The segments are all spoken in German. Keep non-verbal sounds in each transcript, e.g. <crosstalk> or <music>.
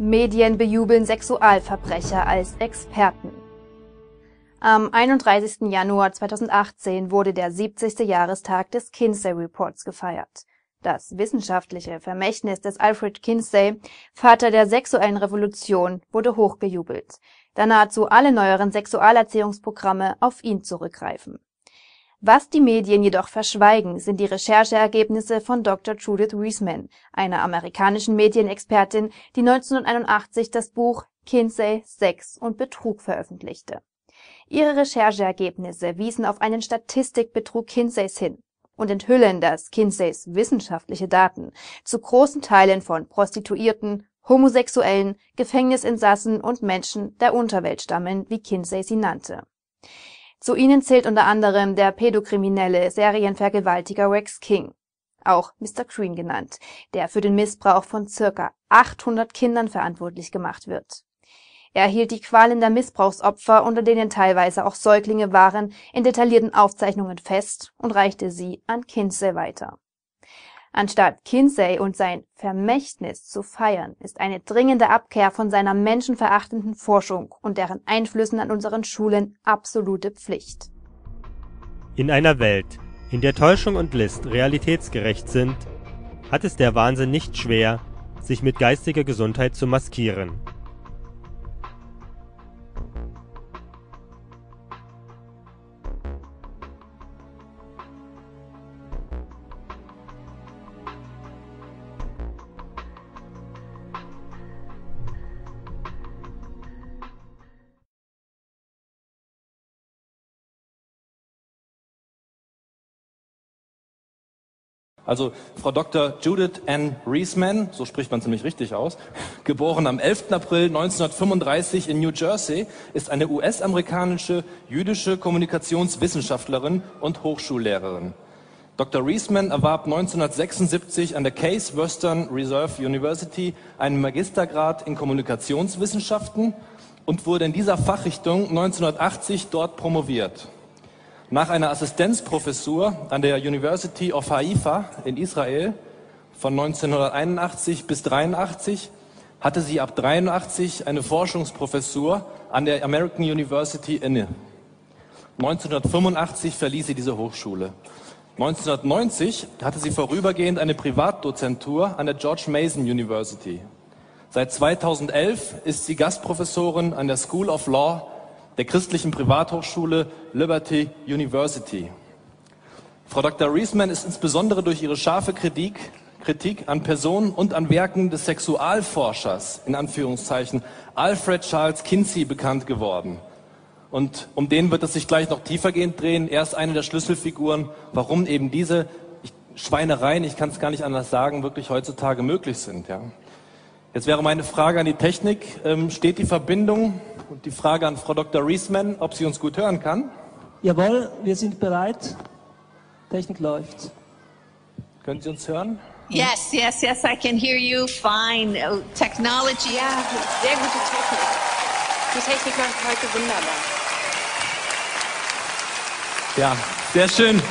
Medien bejubeln Sexualverbrecher als Experten. Am 31. Januar 2018 wurde der 70. Jahrestag des Kinsey Reports gefeiert. Das wissenschaftliche Vermächtnis des Alfred Kinsey, Vater der sexuellen Revolution, wurde hochgejubelt, da nahezu alle neueren Sexualerziehungsprogramme auf ihn zurückgreifen was die Medien jedoch verschweigen, sind die Rechercheergebnisse von Dr. Judith Reisman, einer amerikanischen Medienexpertin, die 1981 das Buch Kinsey, Sex und Betrug veröffentlichte. Ihre Rechercheergebnisse wiesen auf einen Statistikbetrug Kinseys hin und enthüllen, dass Kinseys wissenschaftliche Daten zu großen Teilen von Prostituierten, Homosexuellen, Gefängnisinsassen und Menschen der Unterwelt stammen, wie Kinsey sie nannte zu ihnen zählt unter anderem der pädokriminelle Serienvergewaltiger Rex King, auch Mr. Green genannt, der für den Missbrauch von circa 800 Kindern verantwortlich gemacht wird. Er hielt die Qualen der Missbrauchsopfer, unter denen teilweise auch Säuglinge waren, in detaillierten Aufzeichnungen fest und reichte sie an Kinsey weiter Anstatt Kinsey und sein Vermächtnis zu feiern, ist eine dringende Abkehr von seiner menschenverachtenden Forschung und deren Einflüssen an unseren Schulen absolute Pflicht. In einer Welt, in der Täuschung und List realitätsgerecht sind, hat es der Wahnsinn nicht schwer, sich mit geistiger Gesundheit zu maskieren Also Frau Dr. Judith Ann Reisman, so spricht man ziemlich richtig aus, <laughs> geboren am 11. April 1935 in New Jersey, ist eine US-amerikanische jüdische Kommunikationswissenschaftlerin und Hochschullehrerin. Dr. Reisman erwarb 1976 an der Case Western Reserve University einen Magistergrad in Kommunikationswissenschaften und wurde in dieser Fachrichtung 1980 dort promoviert. Nach einer Assistenzprofessur an der University of Haifa in Israel von 1981 bis 83 hatte sie ab 83 eine Forschungsprofessur an der American University inne. 1985 verließ sie diese Hochschule. 1990 hatte sie vorübergehend eine Privatdozentur an der George Mason University. Seit 2011 ist sie Gastprofessorin an der School of Law der christlichen Privathochschule Liberty University. Frau Dr. Reisman ist insbesondere durch ihre scharfe Kritik, Kritik an Personen und an Werken des Sexualforschers, in Anführungszeichen, Alfred Charles Kinsey bekannt geworden. Und um den wird es sich gleich noch tiefergehend drehen. Er ist eine der Schlüsselfiguren, warum eben diese Schweinereien, ich kann es gar nicht anders sagen, wirklich heutzutage möglich sind. Ja. Jetzt wäre meine Frage an die Technik, ähm, steht die Verbindung und die Frage an Frau Dr. Reisman, ob sie uns gut hören kann? Jawohl, wir sind bereit. Technik läuft. Können Sie uns hören? Yes, yes, yes, I can hear you fine. Oh, technology. Ja, sehr gute Technik. Die Technik läuft heute wunderbar. Ja, sehr schön.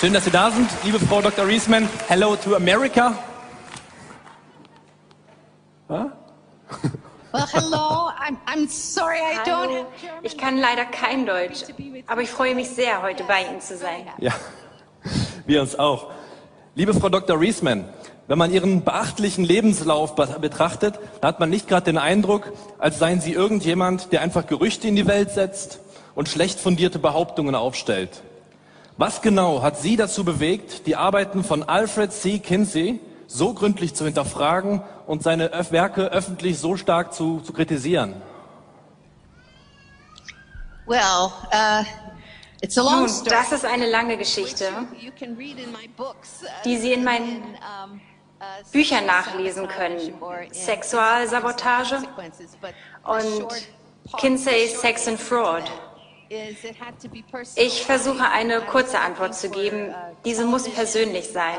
Schön, dass Sie da sind, liebe Frau Dr. Reisman. Hello to America. <laughs> <laughs> Well, hello. I'm, I'm sorry I don't Hallo. Ich kann leider kein Deutsch, aber ich freue mich sehr, heute bei Ihnen zu sein. Ja, wir uns auch. Liebe Frau Dr. Reisman, wenn man Ihren beachtlichen Lebenslauf betrachtet, dann hat man nicht gerade den Eindruck, als seien Sie irgendjemand, der einfach Gerüchte in die Welt setzt und schlecht fundierte Behauptungen aufstellt. Was genau hat Sie dazu bewegt, die Arbeiten von Alfred C. Kinsey so gründlich zu hinterfragen und seine Werke öffentlich so stark zu, zu kritisieren? Well, uh, it's a long Nun, story. das ist eine lange Geschichte, die Sie in meinen Büchern nachlesen können. Sexualsabotage und short part- Kinsey the short Sex and Fraud. Ich versuche eine kurze Antwort zu geben. Diese muss persönlich sein.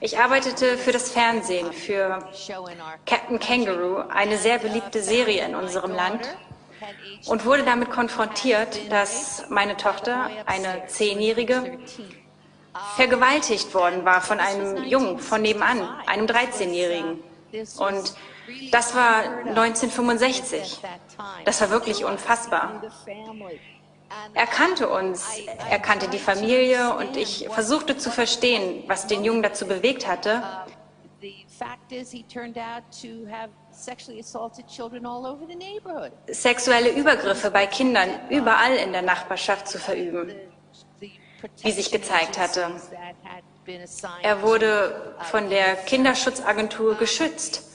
Ich arbeitete für das Fernsehen, für Captain Kangaroo, eine sehr beliebte Serie in unserem Land, und wurde damit konfrontiert, dass meine Tochter, eine Zehnjährige, vergewaltigt worden war von einem Jungen von nebenan, einem 13-Jährigen. Und das war 1965. Das war wirklich unfassbar. Er kannte uns, er kannte die Familie und ich versuchte zu verstehen, was den Jungen dazu bewegt hatte. Sexuelle Übergriffe bei Kindern überall in der Nachbarschaft zu verüben, wie sich gezeigt hatte. Er wurde von der Kinderschutzagentur geschützt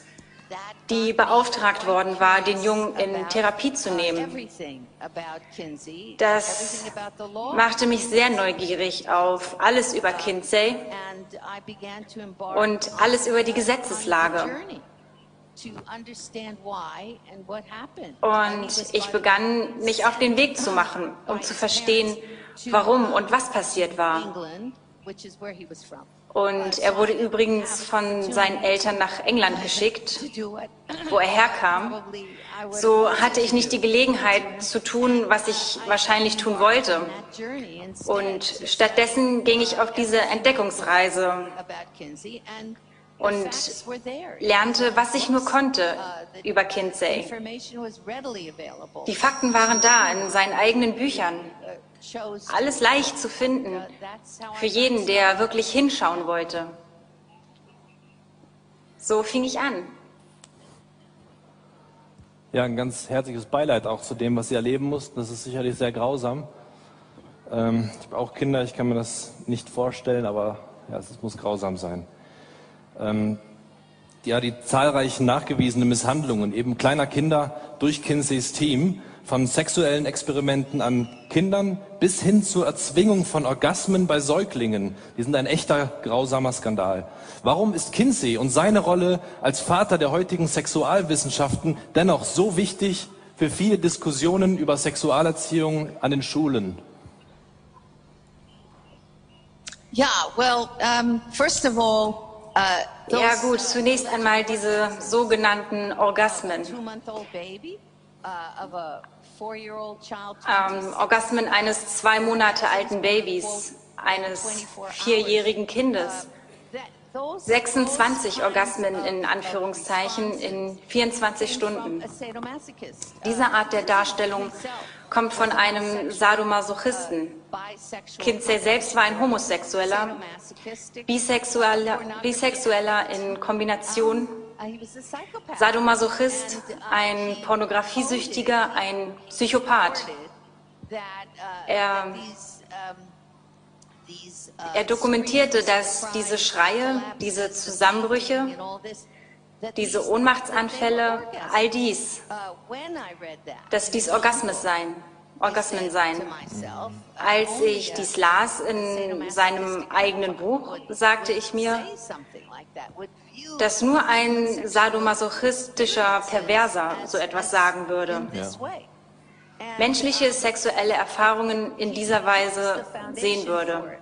die beauftragt worden war, den Jungen in Therapie zu nehmen. Das machte mich sehr neugierig auf alles über Kinsey und alles über die Gesetzeslage. Und ich begann, mich auf den Weg zu machen, um zu verstehen, warum und was passiert war. Und er wurde übrigens von seinen Eltern nach England geschickt, wo er herkam. So hatte ich nicht die Gelegenheit zu tun, was ich wahrscheinlich tun wollte. Und stattdessen ging ich auf diese Entdeckungsreise und lernte, was ich nur konnte über Kinsey. Die Fakten waren da in seinen eigenen Büchern. Alles leicht zu finden für jeden, der wirklich hinschauen wollte. So fing ich an. Ja, ein ganz herzliches Beileid auch zu dem, was Sie erleben mussten. Das ist sicherlich sehr grausam. Ähm, ich habe auch Kinder, ich kann mir das nicht vorstellen, aber ja, es muss grausam sein. Ähm, ja, die zahlreichen nachgewiesenen Misshandlungen eben kleiner Kinder durch Kinseys Team von sexuellen Experimenten an Kindern bis hin zur Erzwingung von Orgasmen bei Säuglingen. Die sind ein echter grausamer Skandal. Warum ist Kinsey und seine Rolle als Vater der heutigen Sexualwissenschaften dennoch so wichtig für viele Diskussionen über Sexualerziehung an den Schulen? Ja, well, um, first of all, uh, ja gut, zunächst einmal diese sogenannten Orgasmen. Uh, ähm, Orgasmen eines zwei Monate alten Babys, eines vierjährigen Kindes. 26 Orgasmen in Anführungszeichen in 24 Stunden. Diese Art der Darstellung kommt von einem Sadomasochisten. Kinsey selbst war ein Homosexueller, Bisexueller, Bisexueller in Kombination Sadomasochist, ein Pornografiesüchtiger, ein Psychopath. Er, er dokumentierte, dass diese Schreie, diese Zusammenbrüche, diese Ohnmachtsanfälle, all dies, dass dies Orgasmus seien. Orgasmen sein. Als ich dies las in seinem eigenen Buch, sagte ich mir, dass nur ein sadomasochistischer Perverser so etwas sagen würde. Ja. Menschliche sexuelle Erfahrungen in dieser Weise sehen würde.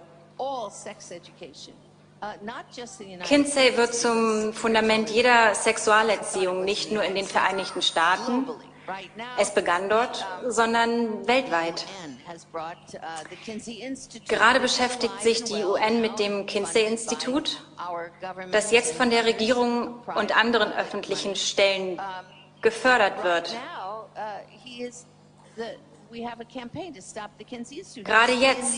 Kinsey wird zum Fundament jeder Sexualerziehung, nicht nur in den Vereinigten Staaten, es begann dort, sondern weltweit. Gerade beschäftigt sich die UN mit dem Kinsey-Institut, das jetzt von der Regierung und anderen öffentlichen Stellen gefördert wird. Gerade jetzt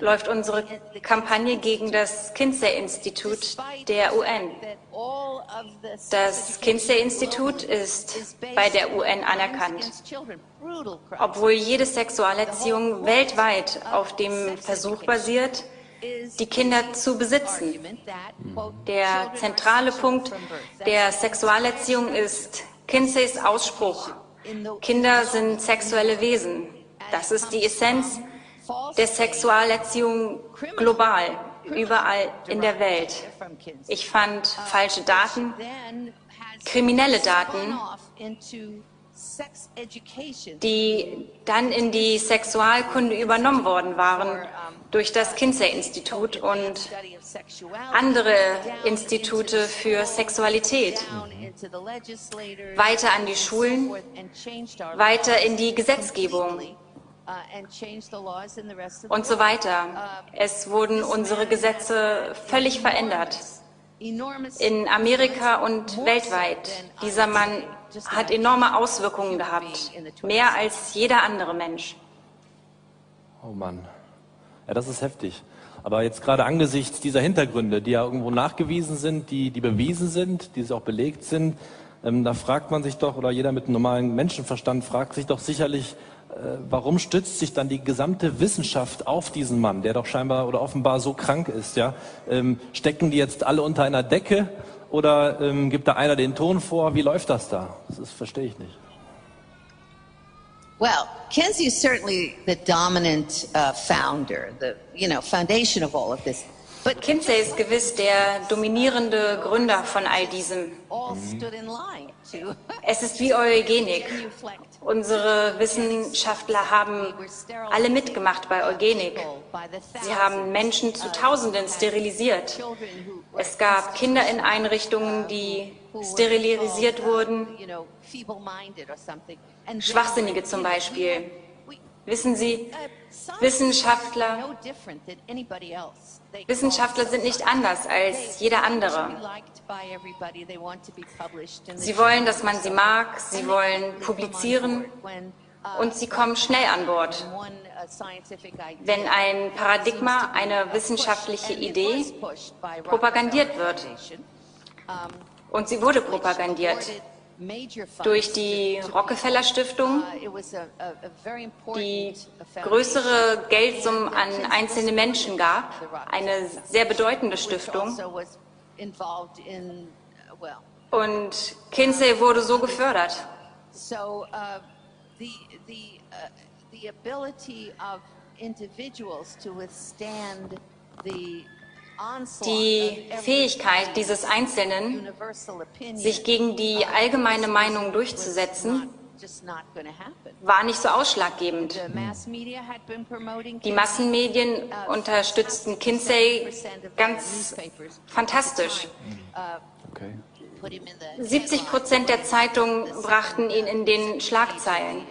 läuft unsere Kampagne gegen das Kinsey-Institut der UN. Das Kinsey-Institut ist bei der UN anerkannt, obwohl jede Sexualerziehung weltweit auf dem Versuch basiert, die Kinder zu besitzen. Der zentrale Punkt der Sexualerziehung ist Kinseys Ausspruch, Kinder sind sexuelle Wesen. Das ist die Essenz der Sexualerziehung global, überall in der Welt. Ich fand falsche Daten, kriminelle Daten, die dann in die Sexualkunde übernommen worden waren durch das Kinsey-Institut und andere Institute für Sexualität. Weiter an die Schulen, weiter in die Gesetzgebung und so weiter. Es wurden unsere Gesetze völlig verändert. in Amerika und weltweit. Dieser Mann hat enorme Auswirkungen gehabt, mehr als jeder andere Mensch. Oh Mann. Ja, das ist heftig. Aber jetzt gerade angesichts dieser Hintergründe, die ja irgendwo nachgewiesen sind, die, die bewiesen sind, die auch belegt sind, ähm, da fragt man sich doch, oder jeder mit einem normalen Menschenverstand fragt sich doch sicherlich, äh, warum stützt sich dann die gesamte Wissenschaft auf diesen Mann, der doch scheinbar oder offenbar so krank ist? Ja? Ähm, stecken die jetzt alle unter einer Decke oder ähm, gibt da einer den Ton vor? Wie läuft das da? Das verstehe ich nicht. Well, Kenzie is certainly the dominant uh, founder, the you know foundation of all of this. But Kinsey ist gewiss der dominierende Gründer von all diesem. Es ist wie Eugenik. Unsere Wissenschaftler haben alle mitgemacht bei Eugenik. Sie haben Menschen zu Tausenden sterilisiert. Es gab Kinder in Einrichtungen, die sterilisiert wurden. Schwachsinnige zum Beispiel. Wissen Sie, Wissenschaftler, Wissenschaftler sind nicht anders als jeder andere. Sie wollen, dass man sie mag, sie wollen publizieren und sie kommen schnell an Bord. Wenn ein Paradigma, eine wissenschaftliche Idee propagandiert wird, und sie wurde propagandiert, durch die Rockefeller Stiftung, die größere Geldsummen an einzelne Menschen gab, eine sehr bedeutende Stiftung. Und Kinsey wurde so gefördert. So, uh, uh, individuals to withstand the die Fähigkeit dieses Einzelnen, sich gegen die allgemeine Meinung durchzusetzen, war nicht so ausschlaggebend. Die Massenmedien unterstützten Kinsey ganz fantastisch. 70 Prozent der Zeitungen brachten ihn in den Schlagzeilen,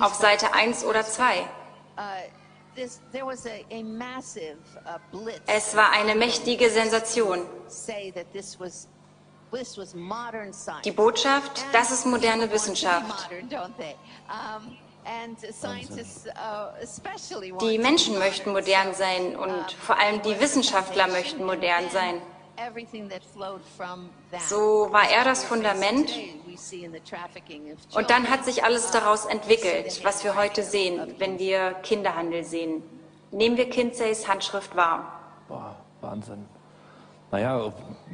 auf Seite 1 oder 2. Es war eine mächtige Sensation. Die Botschaft, das ist moderne Wissenschaft. Uh, die Menschen möchten modern sein und vor allem die Wissenschaftler möchten modern sein. So war er das Fundament und dann hat sich alles daraus entwickelt, was wir heute sehen, wenn wir Kinderhandel sehen. Nehmen wir Kinseys Handschrift wahr. Boah, Wahnsinn. Naja,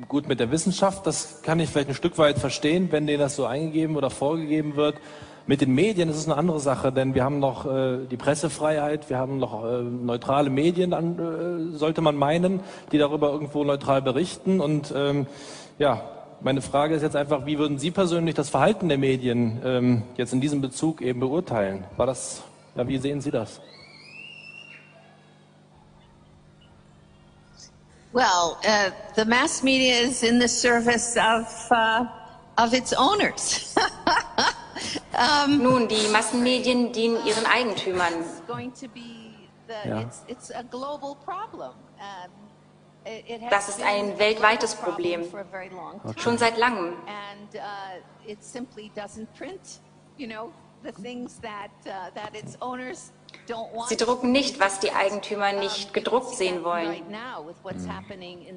gut mit der Wissenschaft, das kann ich vielleicht ein Stück weit verstehen, wenn denen das so eingegeben oder vorgegeben wird. Mit den Medien ist es eine andere Sache, denn wir haben noch äh, die Pressefreiheit, wir haben noch äh, neutrale Medien, dann, äh, sollte man meinen, die darüber irgendwo neutral berichten. Und ähm, ja, meine Frage ist jetzt einfach, wie würden Sie persönlich das Verhalten der Medien ähm, jetzt in diesem Bezug eben beurteilen? War das, ja, wie sehen Sie das? Well, uh, the mass media is in the service of, uh, of its owners. <laughs> Um, Nun, die Massenmedien dienen ihren Eigentümern. Ja. Das ist ein weltweites Problem, schon seit langem. Sie drucken nicht, was die Eigentümer nicht gedruckt sehen wollen.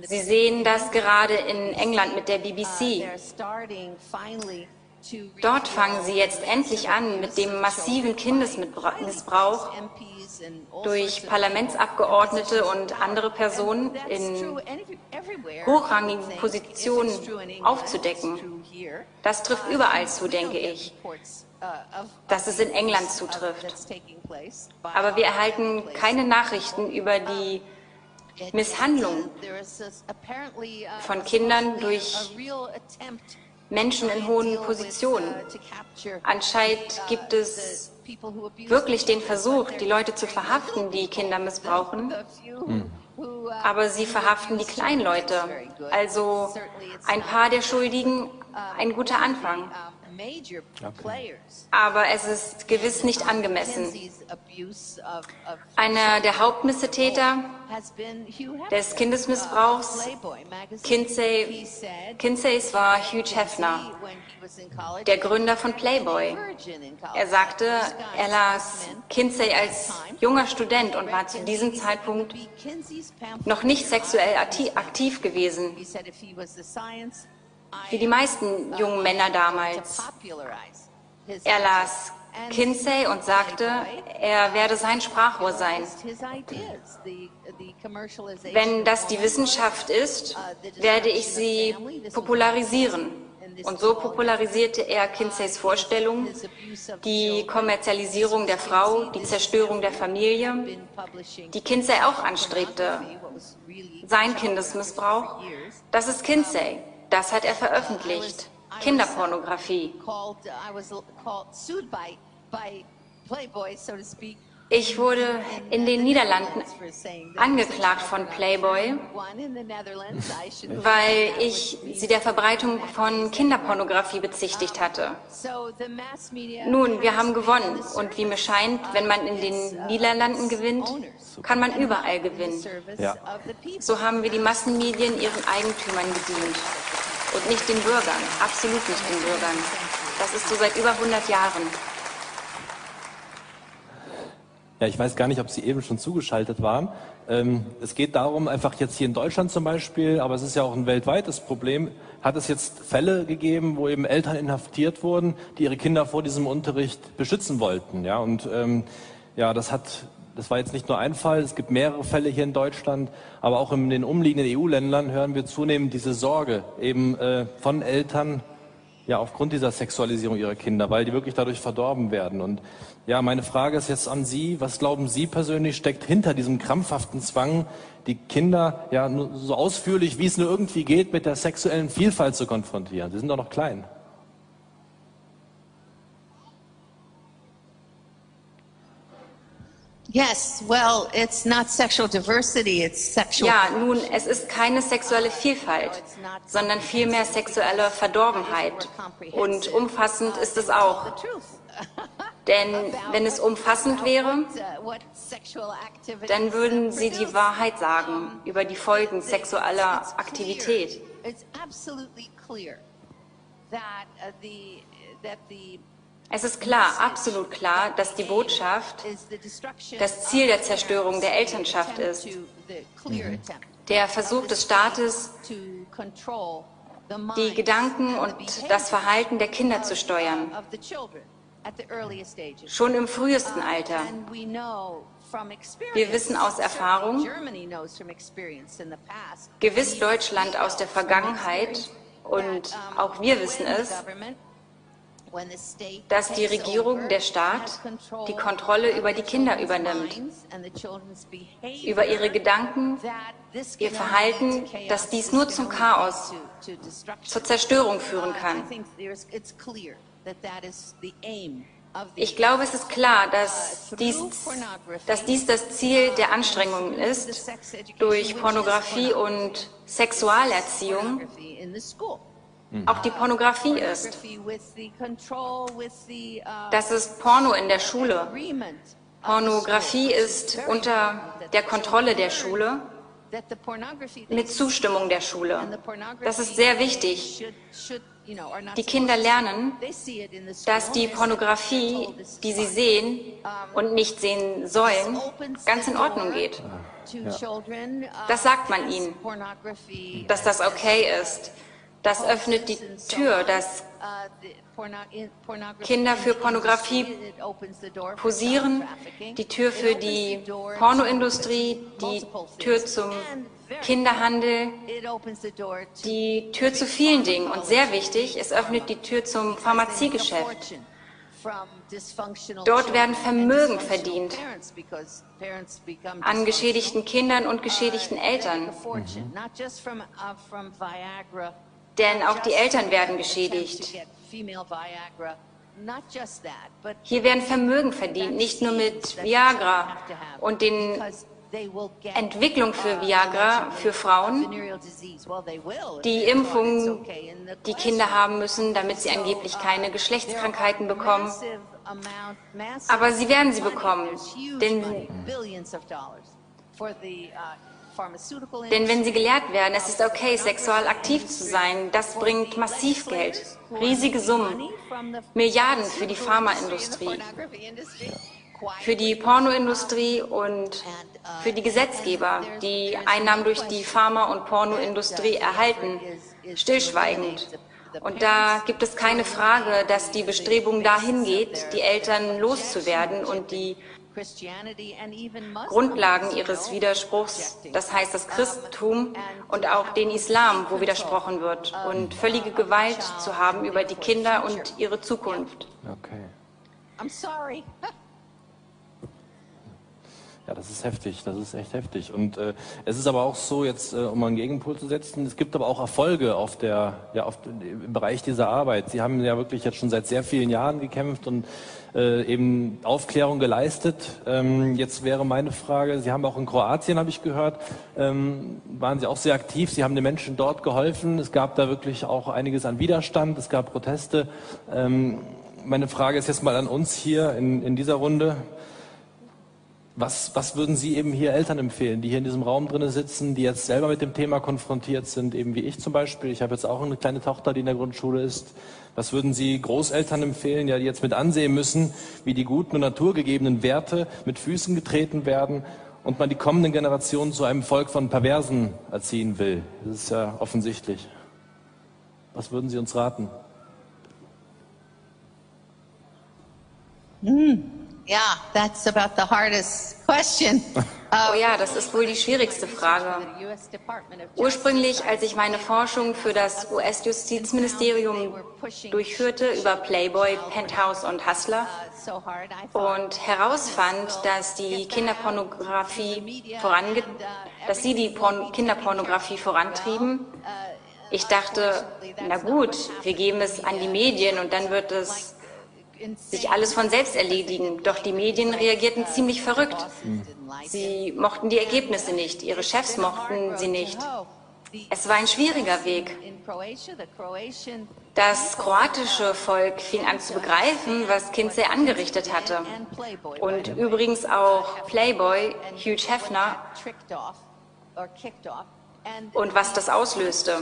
Sie sehen das gerade in England mit der BBC. Dort fangen sie jetzt endlich an mit dem massiven Kindesmissbrauch durch Parlamentsabgeordnete und andere Personen in hochrangigen Positionen aufzudecken. Das trifft überall zu, denke ich, dass es in England zutrifft. Aber wir erhalten keine Nachrichten über die Misshandlung von Kindern durch Menschen in hohen Positionen. Anscheinend gibt es wirklich den Versuch, die Leute zu verhaften, die Kinder missbrauchen. Aber sie verhaften die Kleinleute. Also ein paar der Schuldigen ein guter Anfang. Aber es ist gewiss nicht angemessen. Einer der Hauptmissetäter des Kindesmissbrauchs, Kinsey, Kinseys war Hugh Hefner, der Gründer von Playboy. Er sagte, er las Kinsey als junger Student und war zu diesem Zeitpunkt noch nicht sexuell aktiv gewesen wie die meisten jungen Männer damals. Er las Kinsey und sagte, er werde sein Sprachrohr sein. Wenn das die Wissenschaft ist, werde ich sie popularisieren. Und so popularisierte er Kinseys Vorstellung, die Kommerzialisierung der Frau, die Zerstörung der Familie, die Kinsey auch anstrebte. Sein Kindesmissbrauch, das ist Kinsey. Das hat er veröffentlicht. Kinderpornografie. Ich wurde in den Niederlanden angeklagt von Playboy, weil ich sie der Verbreitung von Kinderpornografie bezichtigt hatte. Nun, wir haben gewonnen und wie mir scheint, wenn man in den Niederlanden gewinnt, kann man überall gewinnen. Ja. So haben wir die Massenmedien ihren Eigentümern gedient und nicht den Bürgern, absolut nicht den Bürgern. Das ist so seit über 100 Jahren. Ja, ich weiß gar nicht, ob Sie eben schon zugeschaltet waren. Ähm, es geht darum, einfach jetzt hier in Deutschland zum Beispiel, aber es ist ja auch ein weltweites Problem, hat es jetzt Fälle gegeben, wo eben Eltern inhaftiert wurden, die ihre Kinder vor diesem Unterricht beschützen wollten. Ja, und ähm, ja, das hat, das war jetzt nicht nur ein Fall, es gibt mehrere Fälle hier in Deutschland, aber auch in den umliegenden EU-Ländern hören wir zunehmend diese Sorge eben äh, von Eltern, ja, aufgrund dieser Sexualisierung ihrer Kinder, weil die wirklich dadurch verdorben werden. Und ja, meine Frage ist jetzt an Sie. Was glauben Sie persönlich steckt hinter diesem krampfhaften Zwang, die Kinder ja so ausführlich, wie es nur irgendwie geht, mit der sexuellen Vielfalt zu konfrontieren? Sie sind doch noch klein. Yes, well, it's not sexual diversity, it's sexual Ja, nun, es ist keine sexuelle Vielfalt, sondern vielmehr sexuelle Verdorbenheit. Und umfassend ist es auch. Denn wenn es umfassend wäre, dann würden sie die Wahrheit sagen über die Folgen sexueller Aktivität. It's absolutely clear that the that the es ist klar, absolut klar, dass die Botschaft das Ziel der Zerstörung der Elternschaft ist. Der Versuch des Staates, die Gedanken und das Verhalten der Kinder zu steuern. Schon im frühesten Alter. Wir wissen aus Erfahrung, gewiss Deutschland aus der Vergangenheit und auch wir wissen es, dass die Regierung, der Staat, die Kontrolle über die Kinder übernimmt, über ihre Gedanken, ihr Verhalten, dass dies nur zum Chaos, zur Zerstörung führen kann. Ich glaube, es ist klar, dass dies, dass dies das Ziel der Anstrengungen ist, durch Pornografie und Sexualerziehung auch die Pornografie ist. Das ist Porno in der Schule. Pornografie ist unter der Kontrolle der Schule mit Zustimmung der Schule. Das ist sehr wichtig. Die Kinder lernen, dass die Pornografie, die sie sehen und nicht sehen sollen, ganz in Ordnung geht. Das sagt man ihnen, dass das okay ist. Das öffnet die Tür, dass Kinder für Pornografie posieren, die Tür für die Pornoindustrie, die Tür zum Kinderhandel, die Tür zu vielen Dingen. Und sehr wichtig, es öffnet die Tür zum Pharmaziegeschäft. Dort werden Vermögen verdient an geschädigten Kindern und geschädigten Eltern. Mhm. Denn auch die Eltern werden geschädigt. Hier werden Vermögen verdient, nicht nur mit Viagra und den Entwicklung für Viagra für Frauen, die Impfungen, die Kinder haben müssen, damit sie angeblich keine Geschlechtskrankheiten bekommen. Aber sie werden sie bekommen, denn, denn wenn sie gelehrt werden, es ist okay, sexual aktiv zu sein, das bringt massiv Geld, riesige Summen, Milliarden für die Pharmaindustrie. für die Pornoindustrie und für die Gesetzgeber, die Einnahmen durch die Pharma- und Pornoindustrie erhalten, stillschweigend. Und da gibt es keine Frage, dass die Bestrebung dahin geht, die Eltern loszuwerden und die Grundlagen ihres Widerspruchs, das heißt das Christentum und auch den Islam, wo widersprochen wird, und völlige Gewalt zu haben über die Kinder und ihre Zukunft. Okay. <laughs> Ja, das ist heftig, das ist echt heftig. Und äh, es ist aber auch so, jetzt äh, um einen Gegenpol zu setzen, es gibt aber auch Erfolge auf der, ja, auf, im Bereich dieser Arbeit. Sie haben ja wirklich jetzt schon seit sehr vielen Jahren gekämpft und äh, eben Aufklärung geleistet. Ähm, jetzt wäre meine Frage, Sie haben auch in Kroatien, habe ich gehört, ähm, waren Sie auch sehr aktiv. Sie haben den Menschen dort geholfen. Es gab da wirklich auch einiges an Widerstand, es gab Proteste. Ähm, meine Frage ist jetzt mal an uns hier in, in dieser Runde. Was, was würden Sie eben hier Eltern empfehlen, die hier in diesem Raum drinnen sitzen, die jetzt selber mit dem Thema konfrontiert sind, eben wie ich zum Beispiel? Ich habe jetzt auch eine kleine Tochter, die in der Grundschule ist. Was würden Sie Großeltern empfehlen, die jetzt mit ansehen müssen, wie die guten und naturgegebenen Werte mit Füßen getreten werden und man die kommenden Generationen zu einem Volk von Perversen erziehen will? Das ist ja offensichtlich. Was würden Sie uns raten? Mm. Yeah, that's about the hardest question. <laughs> Oh ja, das ist wohl die schwierigste Frage. Ursprünglich, als ich meine Forschung für das US-Justizministerium durchführte über Playboy, Penthouse und Hustler und herausfand, dass die Kinderpornografie vorange dass sie die Porn Kinderpornografie vorantrieben, ich dachte, na gut, wir geben es an die Medien und dann wird es sich alles von selbst erledigen. Doch die Medien reagierten ziemlich verrückt. Sie mochten die Ergebnisse nicht, ihre Chefs mochten sie nicht. Es war ein schwieriger Weg. Das kroatische Volk fing an zu begreifen, was Kinsey angerichtet hatte. Und übrigens auch Playboy, Hugh Hefner, und was das auslöste.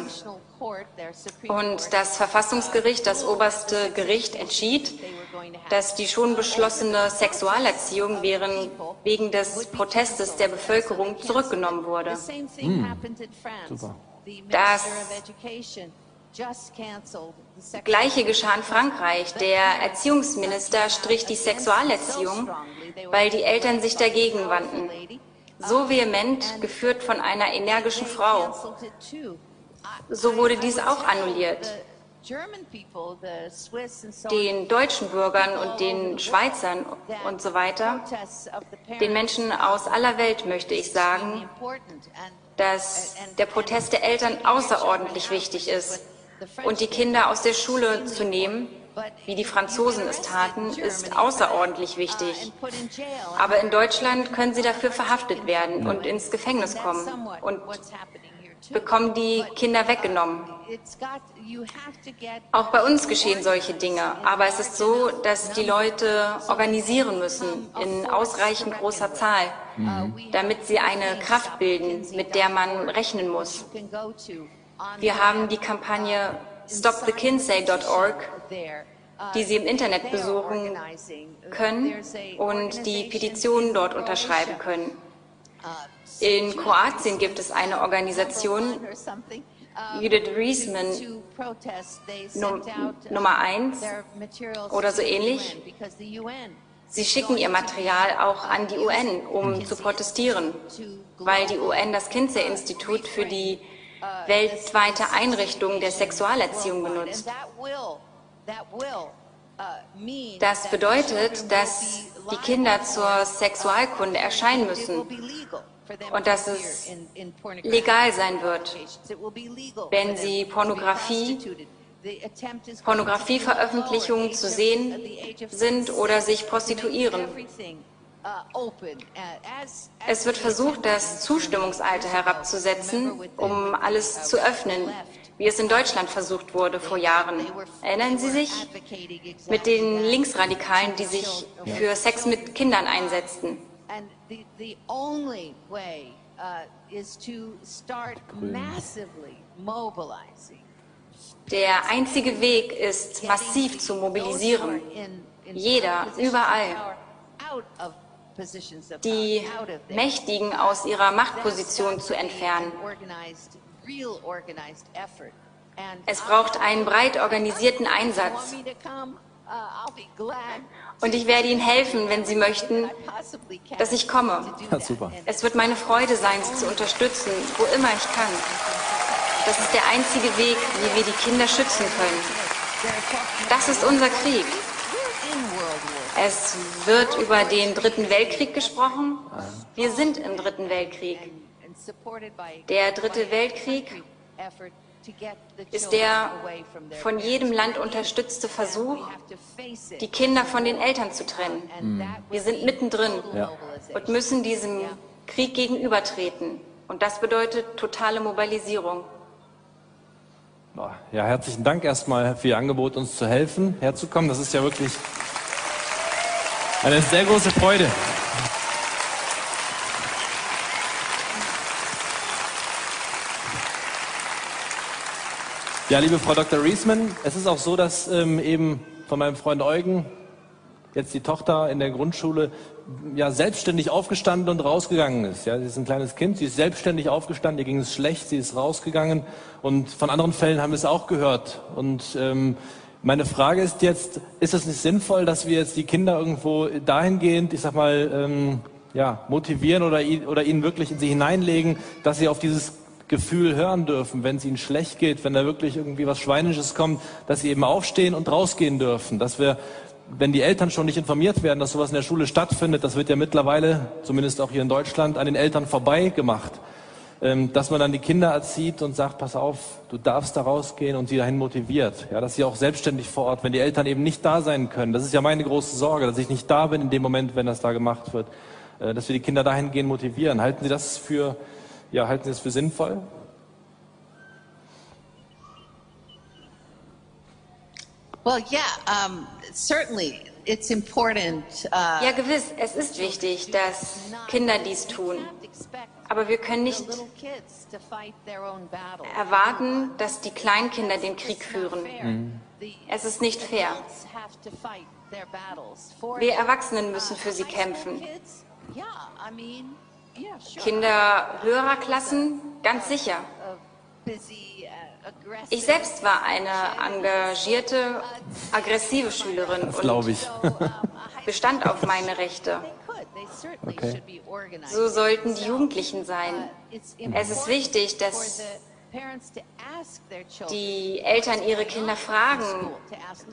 Und das Verfassungsgericht, das oberste Gericht, entschied, dass die schon beschlossene Sexualerziehung wegen des Protestes der Bevölkerung zurückgenommen wurde. Hm. Super. Das Gleiche geschah in Frankreich. Der Erziehungsminister strich die Sexualerziehung, weil die Eltern sich dagegen wandten so vehement, geführt von einer energischen Frau. So wurde dies auch annulliert. Den deutschen Bürgern und den Schweizern und so weiter, den Menschen aus aller Welt möchte ich sagen, dass der Protest der Eltern außerordentlich wichtig ist und die Kinder aus der Schule zu nehmen wie die Franzosen es taten, ist außerordentlich wichtig. Aber in Deutschland können sie dafür verhaftet werden und ins Gefängnis kommen und bekommen die Kinder weggenommen. Auch bei uns geschehen solche Dinge, aber es ist so, dass die Leute organisieren müssen in ausreichend großer Zahl, damit sie eine Kraft bilden, mit der man rechnen muss. Wir haben die Kampagne stopthekinsey.org, die Sie im Internet besuchen können und die Petitionen dort unterschreiben können. In Kroatien gibt es eine Organisation, Judith Riesman Nummer 1 oder so ähnlich. Sie schicken ihr Material auch an die UN, um zu protestieren, weil die UN das Kinsey-Institut für die weltweite Einrichtung der Sexualerziehung benutzt. Das bedeutet, dass die Kinder zur Sexualkunde erscheinen müssen und dass es legal sein wird, wenn sie Pornografie, Pornografieveröffentlichungen zu sehen sind oder sich prostituieren. Es wird versucht, das Zustimmungsalter herabzusetzen, um alles zu öffnen, wie es in Deutschland versucht wurde vor Jahren. Erinnern Sie sich? Mit den Linksradikalen, die sich für Sex mit Kindern einsetzten. Der einzige Weg ist, massiv zu mobilisieren. Jeder, überall. Die Mächtigen aus ihrer Machtposition zu entfernen. Es braucht einen breit organisierten Einsatz. Und ich werde Ihnen helfen, wenn Sie möchten, dass ich komme. Ja, super. Es wird meine Freude sein, Sie zu unterstützen, wo immer ich kann. Das ist der einzige Weg, wie wir die Kinder schützen können. Das ist unser Krieg. Es wird über den Dritten Weltkrieg gesprochen. Wir sind im Dritten Weltkrieg. Der Dritte Weltkrieg ist der von jedem Land unterstützte Versuch, die Kinder von den Eltern zu trennen. Wir sind mittendrin Ja. und müssen diesem Krieg gegenübertreten. Und das bedeutet totale Mobilisierung. Ja, herzlichen Dank erstmal für Ihr Angebot, uns zu helfen, herzukommen. Das ist ja wirklich eine sehr große Freude. Ja, liebe Frau Dr. Riesman, es ist auch so, dass ähm, eben von meinem Freund Eugen jetzt die Tochter in der Grundschule ja selbstständig aufgestanden und rausgegangen ist. Ja, sie ist ein kleines Kind, sie ist selbstständig aufgestanden, ihr ging es schlecht, sie ist rausgegangen und von anderen Fällen haben wir es auch gehört. Und ähm, meine Frage ist jetzt, ist es nicht sinnvoll, dass wir jetzt die Kinder irgendwo dahingehend, ich sag mal, ähm, ja, motivieren oder, oder ihnen wirklich in sie hineinlegen, dass sie auf dieses Gefühl hören dürfen, wenn es ihnen schlecht geht, wenn da wirklich irgendwie was Schweinisches kommt, dass sie eben aufstehen und rausgehen dürfen, dass wir wenn die Eltern schon nicht informiert werden, dass sowas in der Schule stattfindet, das wird ja mittlerweile, zumindest auch hier in Deutschland, an den Eltern vorbei gemacht. Ähm, dass man dann die Kinder erzieht und sagt, pass auf, du darfst da rausgehen und sie dahin motiviert. Ja, dass sie auch selbstständig vor Ort, wenn die Eltern eben nicht da sein können. Das ist ja meine große Sorge, dass ich nicht da bin in dem Moment, wenn das da gemacht wird. Äh, dass wir die Kinder dahingehend motivieren. Halten Sie das für, ja, halten Sie das für sinnvoll? Well, yeah, um, certainly it's important. Uh, Ja, gewiss, es ist wichtig, dass Kinder dies tun. Aber wir können nicht erwarten, dass die Kleinkinder den Krieg führen. Es ist nicht fair. Wir Erwachsenen müssen für sie kämpfen. Kinder höherer Klassen, ganz sicher. Ich selbst war eine engagierte, aggressive Schülerin Das glaube und ich. bestand auf meine Rechte. Okay. So sollten die Jugendlichen sein. Es ist wichtig, dass die Eltern ihre Kinder fragen,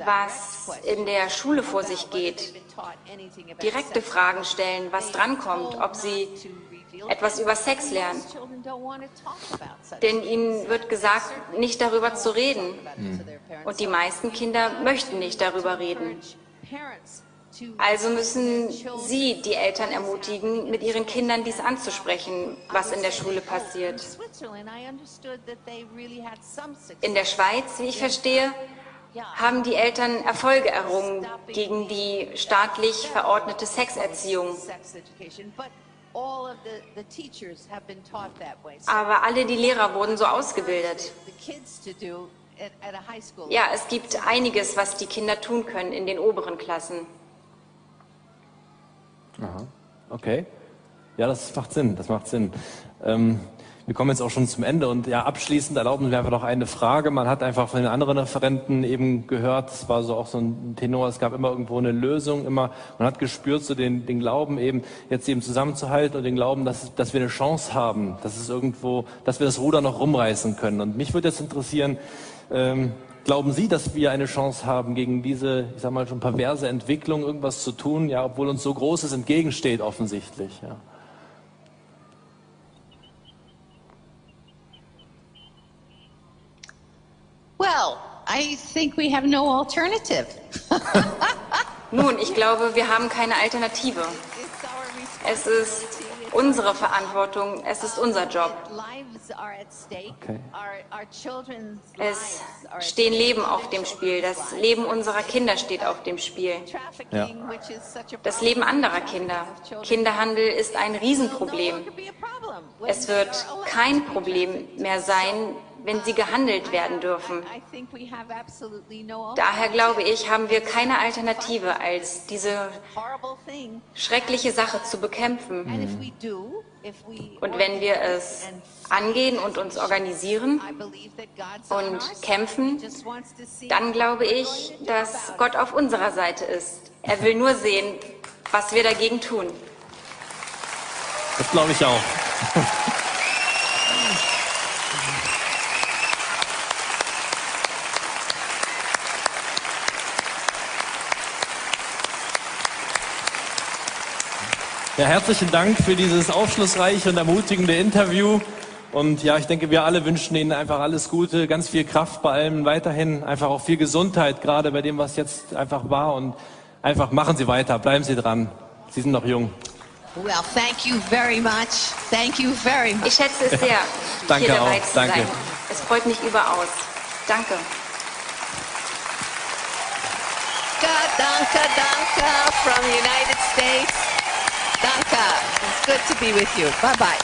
was in der Schule vor sich geht. Direkte Fragen stellen, was drankommt, ob sie etwas über Sex lernen. Denn ihnen wird gesagt, nicht darüber zu reden. Und die meisten Kinder möchten nicht darüber reden. Also müssen Sie die Eltern ermutigen, mit ihren Kindern dies anzusprechen, was in der Schule passiert. In der Schweiz, wie ich verstehe, haben die Eltern Erfolge errungen gegen die staatlich verordnete Sexerziehung. Aber alle die Lehrer wurden so ausgebildet. Ja, es gibt einiges, was die Kinder tun können in den oberen Klassen. Okay. Ja, das macht Sinn, das macht Sinn. Ähm, wir kommen jetzt auch schon zum Ende und ja, abschließend erlauben wir einfach noch eine Frage. Man hat einfach von den anderen Referenten eben gehört, es war so auch so ein Tenor, es gab immer irgendwo eine Lösung, immer, man hat gespürt, so den, den Glauben eben, jetzt eben zusammenzuhalten und den Glauben, dass, dass wir eine Chance haben, dass es irgendwo, dass wir das Ruder noch rumreißen können. Und mich würde jetzt interessieren, ähm, Glauben Sie, dass wir eine Chance haben, gegen diese, ich sag mal, schon perverse Entwicklung irgendwas zu tun, ja, obwohl uns so Großes entgegensteht, offensichtlich, ja? Well, I think we have no alternative. <laughs> Nun, ich glaube, wir haben keine Alternative. Es ist unsere Verantwortung, es ist unser Job. Okay. Es stehen Leben auf dem Spiel, das Leben unserer Kinder steht auf dem Spiel. Ja. Das Leben anderer Kinder. Kinderhandel ist ein Riesenproblem. Es wird kein Problem mehr sein, wenn sie gehandelt werden dürfen. Daher glaube ich, haben wir keine Alternative, als diese schreckliche Sache zu bekämpfen. Und wenn wir es angehen und uns organisieren und kämpfen, dann glaube ich, dass Gott auf unserer Seite ist. Er will nur sehen, was wir dagegen tun. Das glaube ich auch. Ja, herzlichen Dank für dieses aufschlussreiche und ermutigende Interview. Und ja, ich denke, wir alle wünschen Ihnen einfach alles Gute, ganz viel Kraft bei allem weiterhin, einfach auch viel Gesundheit, gerade bei dem, was jetzt einfach war. Und einfach machen Sie weiter, bleiben Sie dran. Sie sind noch jung. Well, thank you very much. Thank you very much. Ich schätze es sehr, <laughs> Danke hier dabei auch, zu danke. sein. Es freut mich überaus. Danke. Danke, danke, danke from the United States. Danke. It's good to be with you. Bye bye.